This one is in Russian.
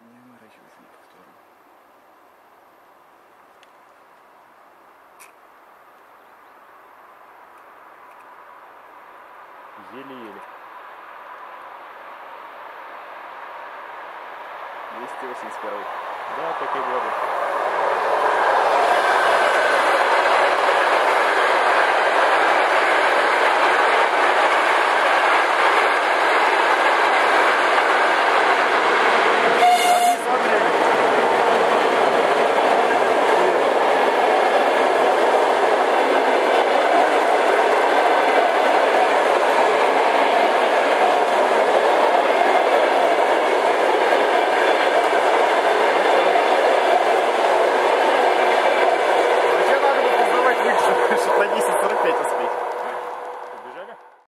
Не оборачивайся на повтору. Еле-еле. 281. Да, как и годы. Больше по 10.45 успеть.